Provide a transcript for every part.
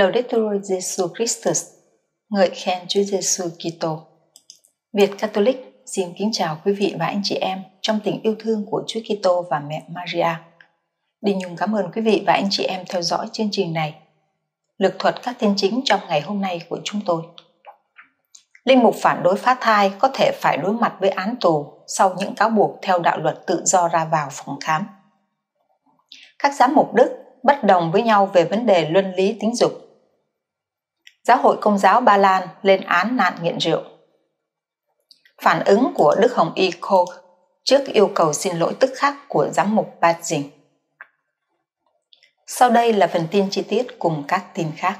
Laudetur Jesu Christus, ngợi khen Chúa Giêsu Kitô. Việt Catholic xin kính chào quý vị và anh chị em trong tình yêu thương của Chúa Kitô và mẹ Maria. Đình Nhung cảm ơn quý vị và anh chị em theo dõi chương trình này. Lực thuật các tin chính trong ngày hôm nay của chúng tôi. Linh mục phản đối phá thai có thể phải đối mặt với án tù sau những cáo buộc theo đạo luật tự do ra vào phòng khám. Các giám mục Đức bất đồng với nhau về vấn đề luân lý tính dục. Giáo hội Công giáo Ba Lan lên án nạn nghiện rượu. Phản ứng của Đức Hồng Y Koch trước yêu cầu xin lỗi tức khắc của giám mục Bajing. Sau đây là phần tin chi tiết cùng các tin khác.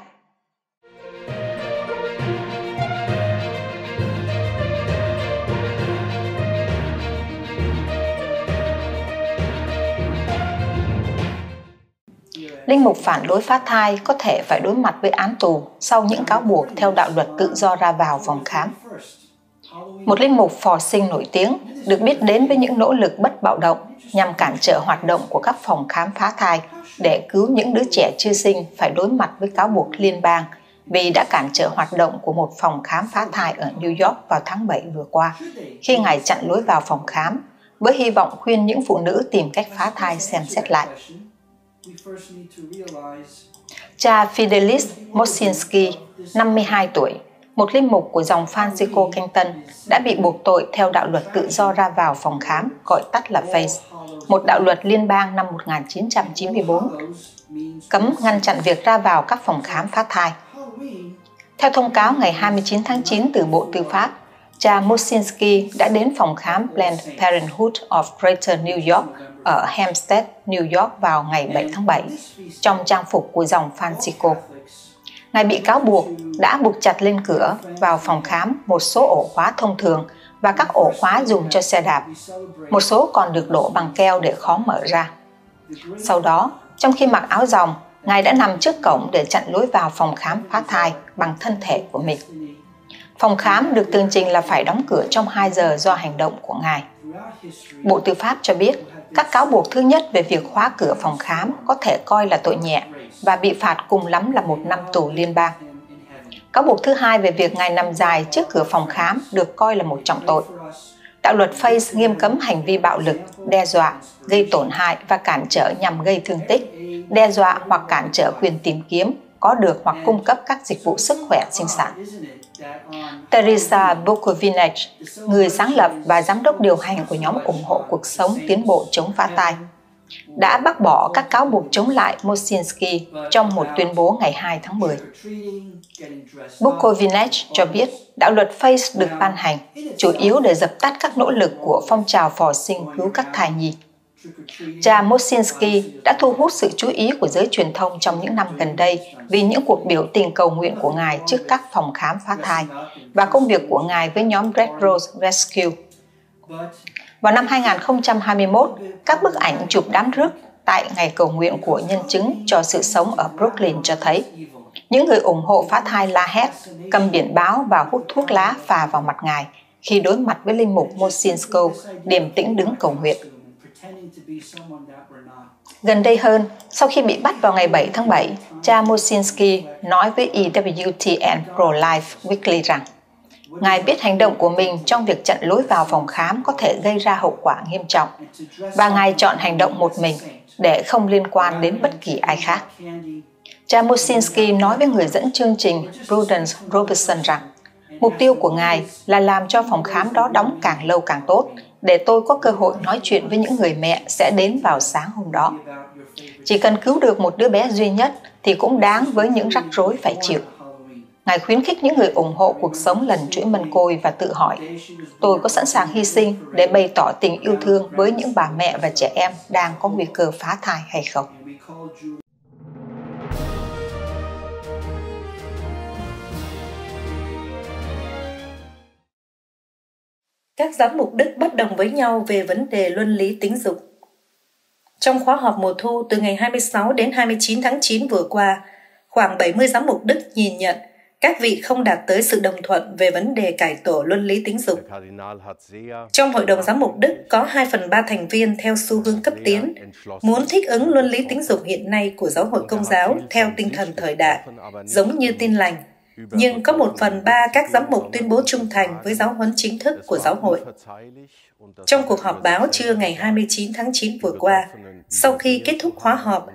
Linh mục phản đối phá thai có thể phải đối mặt với án tù sau những cáo buộc theo đạo luật tự do ra vào phòng khám. Một linh mục phò sinh nổi tiếng được biết đến với những nỗ lực bất bạo động nhằm cản trở hoạt động của các phòng khám phá thai để cứu những đứa trẻ chưa sinh phải đối mặt với cáo buộc liên bang vì đã cản trở hoạt động của một phòng khám phá thai ở New York vào tháng 7 vừa qua, khi ngài chặn lối vào phòng khám với hy vọng khuyên những phụ nữ tìm cách phá thai xem xét lại. Cha Fidelis Mosinski, 52 tuổi, một linh mục của dòng Francisco Canh Tân, đã bị buộc tội theo đạo luật tự do ra vào phòng khám, gọi tắt là FACE, một đạo luật liên bang năm 1994, cấm ngăn chặn việc ra vào các phòng khám phá thai. Theo thông cáo ngày 29 tháng 9 từ Bộ Tư pháp, cha Mosinski đã đến phòng khám Planned Parenthood of Greater New York ở Hempstead, New York vào ngày 7 tháng 7 trong trang phục của dòng Francisco. Ngài bị cáo buộc đã buộc chặt lên cửa vào phòng khám một số ổ khóa thông thường và các ổ khóa dùng cho xe đạp. Một số còn được đổ bằng keo để khó mở ra. Sau đó, trong khi mặc áo dòng, Ngài đã nằm trước cổng để chặn lối vào phòng khám phá thai bằng thân thể của mình. Phòng khám được tường trình là phải đóng cửa trong 2 giờ do hành động của Ngài. Bộ Tư pháp cho biết các cáo buộc thứ nhất về việc khóa cửa phòng khám có thể coi là tội nhẹ và bị phạt cùng lắm là một năm tù liên bang. Cáo buộc thứ hai về việc ngài nằm dài trước cửa phòng khám được coi là một trọng tội. Đạo luật FACE nghiêm cấm hành vi bạo lực, đe dọa, gây tổn hại và cản trở nhằm gây thương tích, đe dọa hoặc cản trở quyền tìm kiếm, có được hoặc cung cấp các dịch vụ sức khỏe sinh sản. Teresa Bukovinec, người sáng lập và giám đốc điều hành của nhóm ủng hộ cuộc sống tiến bộ chống phá tai, đã bác bỏ các cáo buộc chống lại Mosinski trong một tuyên bố ngày 2 tháng 10. Bukovinec cho biết đạo luật FACE được ban hành chủ yếu để dập tắt các nỗ lực của phong trào phò sinh cứu các thai nhi. Cha Mosinski đã thu hút sự chú ý của giới truyền thông trong những năm gần đây vì những cuộc biểu tình cầu nguyện của Ngài trước các phòng khám phá thai và công việc của Ngài với nhóm Red Rose Rescue. Vào năm 2021, các bức ảnh chụp đám rước tại ngày cầu nguyện của nhân chứng cho sự sống ở Brooklyn cho thấy những người ủng hộ phá thai la hét, cầm biển báo và hút thuốc lá phà vào mặt Ngài khi đối mặt với linh mục Mosinsko điềm tĩnh đứng cầu nguyện. Gần đây hơn, sau khi bị bắt vào ngày 7 tháng 7, cha Mosinski nói với EWTN Pro-Life Weekly rằng Ngài biết hành động của mình trong việc chặn lối vào phòng khám có thể gây ra hậu quả nghiêm trọng và Ngài chọn hành động một mình để không liên quan đến bất kỳ ai khác. Cha Mosinski nói với người dẫn chương trình Prudence Robertson rằng mục tiêu của Ngài là làm cho phòng khám đó đóng càng lâu càng tốt để tôi có cơ hội nói chuyện với những người mẹ sẽ đến vào sáng hôm đó. Chỉ cần cứu được một đứa bé duy nhất thì cũng đáng với những rắc rối phải chịu. Ngài khuyến khích những người ủng hộ cuộc sống lần chuỗi mân côi và tự hỏi, tôi có sẵn sàng hy sinh để bày tỏ tình yêu thương với những bà mẹ và trẻ em đang có nguy cơ phá thai hay không? Các giám mục Đức bất đồng với nhau về vấn đề luân lý tính dục. Trong khóa họp mùa thu từ ngày 26 đến 29 tháng 9 vừa qua, khoảng 70 giám mục Đức nhìn nhận các vị không đạt tới sự đồng thuận về vấn đề cải tổ luân lý tính dục. Trong Hội đồng Giám mục Đức có 2 phần 3 thành viên theo xu hướng cấp tiến, muốn thích ứng luân lý tính dục hiện nay của giáo hội công giáo theo tinh thần thời đại, giống như tin lành, nhưng có một phần ba các giám mục tuyên bố trung thành với giáo huấn chính thức của giáo hội. Trong cuộc họp báo trưa ngày 29 tháng 9 vừa qua, sau khi kết thúc khóa họp,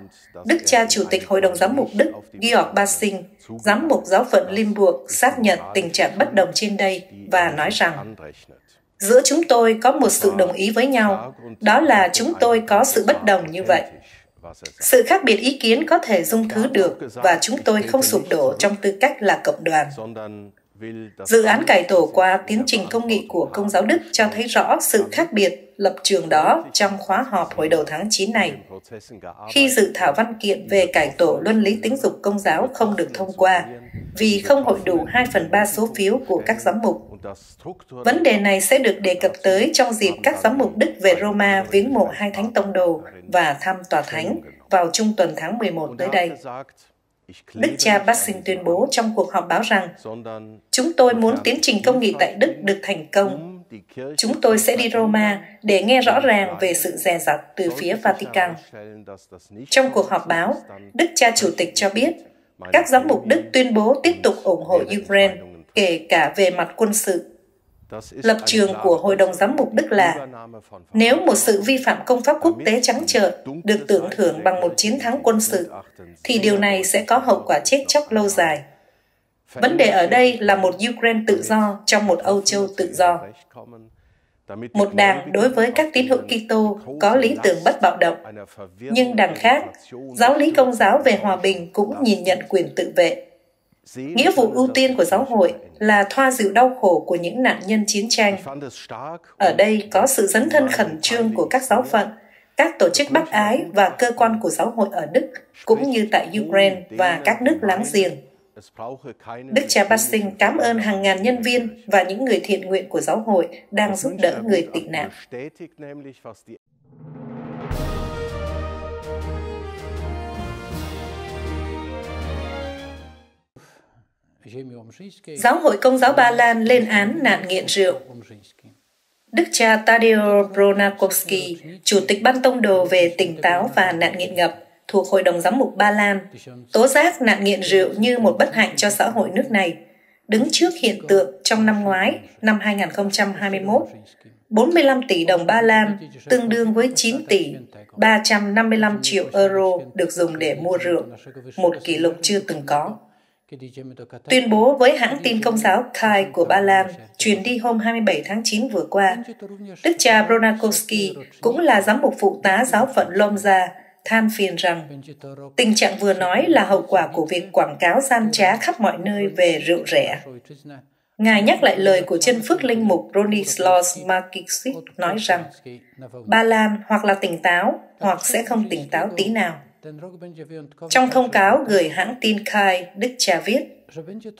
Đức cha Chủ tịch Hội đồng Giám mục Đức Georg Basing, Giám mục giáo phận Limburg xác nhận tình trạng bất đồng trên đây và nói rằng Giữa chúng tôi có một sự đồng ý với nhau, đó là chúng tôi có sự bất đồng như vậy. Sự khác biệt ý kiến có thể dung thứ được và chúng tôi không sụp đổ trong tư cách là cộng đoàn. Dự án cải tổ qua tiến trình công nghị của Công giáo Đức cho thấy rõ sự khác biệt lập trường đó trong khóa họp hồi đầu tháng 9 này. Khi dự thảo văn kiện về cải tổ luân lý tính dục công giáo không được thông qua, vì không hội đủ 2 phần 3 số phiếu của các giám mục. Vấn đề này sẽ được đề cập tới trong dịp các giám mục Đức về Roma viếng mộ hai thánh tông đồ và thăm tòa thánh vào trung tuần tháng 11 tới đây. Đức cha Bassing tuyên bố trong cuộc họp báo rằng chúng tôi muốn tiến trình công nghị tại Đức được thành công. Chúng tôi sẽ đi Roma để nghe rõ ràng về sự dè dặt từ phía Vatican. Trong cuộc họp báo, Đức cha Chủ tịch cho biết các giám mục Đức tuyên bố tiếp tục ủng hộ Ukraine, kể cả về mặt quân sự Lập trường của Hội đồng Giám mục Đức là nếu một sự vi phạm công pháp quốc tế trắng trợn được tưởng thưởng bằng một chiến thắng quân sự, thì điều này sẽ có hậu quả chết chóc lâu dài. Vấn đề ở đây là một Ukraine tự do trong một Âu Châu tự do. Một đảng đối với các tín hữu Kitô có lý tưởng bất bạo động, nhưng đảng khác, giáo lý công giáo về hòa bình cũng nhìn nhận quyền tự vệ. Nghĩa vụ ưu tiên của giáo hội là thoa dịu đau khổ của những nạn nhân chiến tranh. Ở đây có sự dấn thân khẩn trương của các giáo phận, các tổ chức bác ái và cơ quan của giáo hội ở Đức, cũng như tại Ukraine và các nước láng giềng. Đức cha Bassing cảm ơn hàng ngàn nhân viên và những người thiện nguyện của giáo hội đang giúp đỡ người tị nạn. Giáo hội Công giáo Ba Lan lên án nạn nghiện rượu. Đức cha Tadeo Bronakowski, Chủ tịch Ban Tông Đồ về tỉnh táo và nạn nghiện ngập, thuộc Hội đồng Giám mục Ba Lan, tố giác nạn nghiện rượu như một bất hạnh cho xã hội nước này, đứng trước hiện tượng trong năm ngoái, năm 2021, 45 tỷ đồng Ba Lan, tương đương với 9 tỷ 355 triệu euro được dùng để mua rượu, một kỷ lục chưa từng có. Tuyên bố với hãng tin công giáo Kai của Ba Lan truyền đi hôm 27 tháng 9 vừa qua, Đức cha Bronakowski cũng là giám mục phụ tá giáo phận Lomza than phiền rằng tình trạng vừa nói là hậu quả của việc quảng cáo gian trá khắp mọi nơi về rượu rẻ. Ngài nhắc lại lời của chân phước linh mục Bronislaus Markiewicz nói rằng Ba Lan hoặc là tỉnh táo hoặc sẽ không tỉnh táo tí nào. Trong thông cáo gửi hãng tin Kai, Đức cha viết,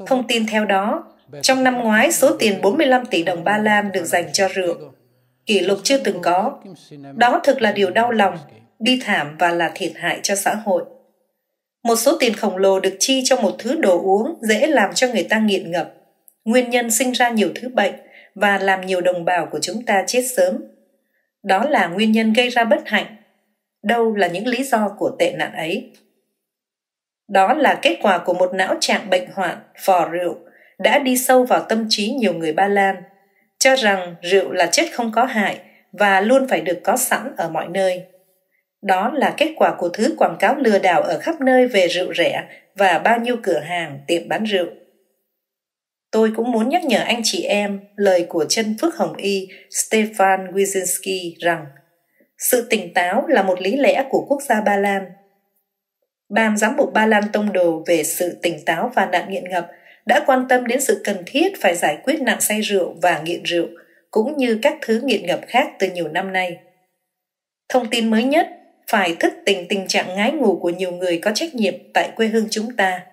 thông tin theo đó, trong năm ngoái số tiền 45 tỷ đồng Ba Lan được dành cho rượu, kỷ lục chưa từng có. Đó thực là điều đau lòng, bi thảm và là thiệt hại cho xã hội. Một số tiền khổng lồ được chi cho một thứ đồ uống dễ làm cho người ta nghiện ngập, nguyên nhân sinh ra nhiều thứ bệnh và làm nhiều đồng bào của chúng ta chết sớm. Đó là nguyên nhân gây ra bất hạnh đâu là những lý do của tệ nạn ấy. Đó là kết quả của một não trạng bệnh hoạn, phò rượu, đã đi sâu vào tâm trí nhiều người ba lan, cho rằng rượu là chất không có hại và luôn phải được có sẵn ở mọi nơi. Đó là kết quả của thứ quảng cáo lừa đảo ở khắp nơi về rượu rẻ và bao nhiêu cửa hàng tiệm bán rượu. Tôi cũng muốn nhắc nhở anh chị em lời của chân phước hồng y stefan wyszynski rằng sự tỉnh táo là một lý lẽ của quốc gia Ba Lan. Ban giám mục Ba Lan tông đồ về sự tỉnh táo và nạn nghiện ngập đã quan tâm đến sự cần thiết phải giải quyết nạn say rượu và nghiện rượu, cũng như các thứ nghiện ngập khác từ nhiều năm nay. Thông tin mới nhất phải thức tỉnh tình trạng ngái ngủ của nhiều người có trách nhiệm tại quê hương chúng ta.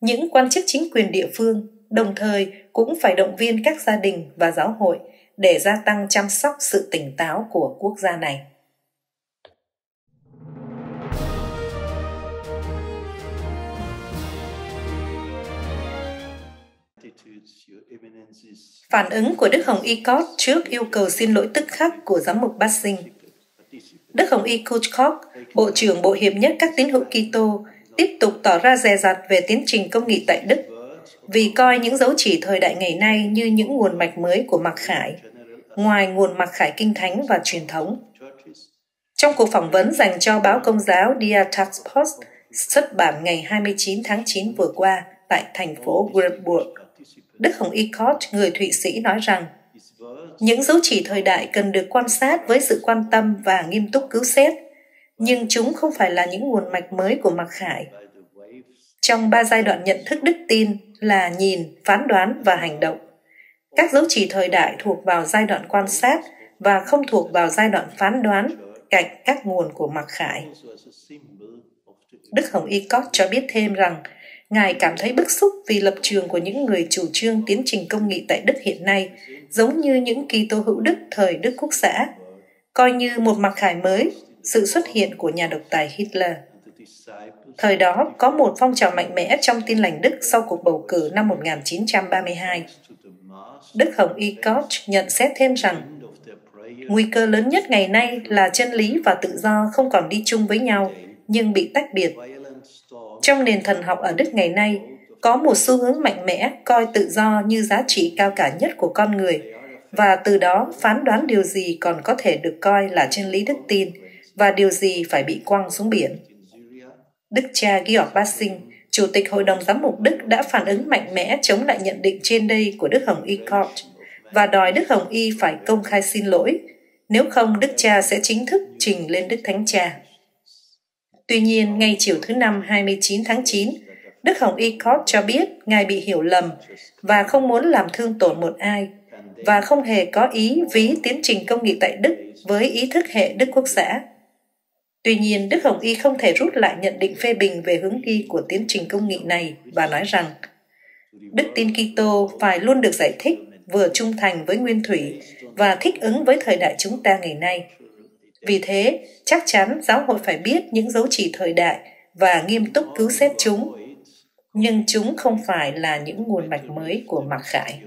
Những quan chức chính quyền địa phương đồng thời cũng phải động viên các gia đình và giáo hội để gia tăng chăm sóc sự tỉnh táo của quốc gia này. Phản ứng của Đức Hồng Y Cốt trước yêu cầu xin lỗi tức khắc của giám mục Bát Sinh. Đức Hồng Y Kuchkok, Bộ trưởng Bộ Hiệp nhất các tín hữu Kitô, tiếp tục tỏ ra dè dặt về tiến trình công nghị tại Đức, vì coi những dấu chỉ thời đại ngày nay như những nguồn mạch mới của mặc khải, ngoài nguồn mặc khải kinh thánh và truyền thống. Trong cuộc phỏng vấn dành cho báo công giáo Diatax Post xuất bản ngày 29 tháng 9 vừa qua tại thành phố Würzburg, Đức Hồng Y Cott, người Thụy Sĩ nói rằng những dấu chỉ thời đại cần được quan sát với sự quan tâm và nghiêm túc cứu xét, nhưng chúng không phải là những nguồn mạch mới của mặc khải. Trong ba giai đoạn nhận thức đức tin là nhìn, phán đoán và hành động. Các dấu chỉ thời đại thuộc vào giai đoạn quan sát và không thuộc vào giai đoạn phán đoán cạnh các nguồn của mặc khải. Đức Hồng Y Cott cho biết thêm rằng Ngài cảm thấy bức xúc vì lập trường của những người chủ trương tiến trình công nghị tại Đức hiện nay, giống như những kỳ tô hữu Đức thời Đức Quốc xã, coi như một mặc khải mới, sự xuất hiện của nhà độc tài Hitler. Thời đó, có một phong trào mạnh mẽ trong tin lành Đức sau cuộc bầu cử năm 1932. Đức Hồng Y Koch nhận xét thêm rằng, nguy cơ lớn nhất ngày nay là chân lý và tự do không còn đi chung với nhau, nhưng bị tách biệt trong nền thần học ở Đức ngày nay, có một xu hướng mạnh mẽ coi tự do như giá trị cao cả nhất của con người và từ đó phán đoán điều gì còn có thể được coi là chân lý đức tin và điều gì phải bị quăng xuống biển. Đức cha Georg Bassing, Chủ tịch Hội đồng Giám mục Đức đã phản ứng mạnh mẽ chống lại nhận định trên đây của Đức Hồng Y Court và đòi Đức Hồng Y phải công khai xin lỗi, nếu không Đức cha sẽ chính thức trình lên Đức Thánh Cha. Tuy nhiên, ngay chiều thứ Năm 29 tháng 9, Đức Hồng Y Cott cho biết Ngài bị hiểu lầm và không muốn làm thương tổn một ai và không hề có ý ví tiến trình công nghị tại Đức với ý thức hệ Đức Quốc xã. Tuy nhiên, Đức Hồng Y không thể rút lại nhận định phê bình về hướng đi của tiến trình công nghị này và nói rằng Đức tin Kitô phải luôn được giải thích vừa trung thành với nguyên thủy và thích ứng với thời đại chúng ta ngày nay. Vì thế, chắc chắn giáo hội phải biết những dấu chỉ thời đại và nghiêm túc cứu xét chúng. Nhưng chúng không phải là những nguồn mạch mới của mặc khải.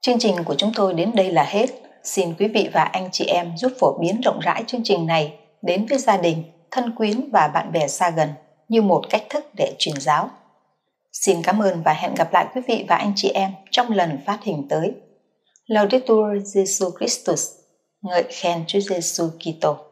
Chương trình của chúng tôi đến đây là hết. Xin quý vị và anh chị em giúp phổ biến rộng rãi chương trình này đến với gia đình, thân quyến và bạn bè xa gần như một cách thức để truyền giáo. Xin cảm ơn và hẹn gặp lại quý vị và anh chị em trong lần phát hình tới. Laudetur Jesu Christus, ngợi khen Chúa Giêsu Kitô.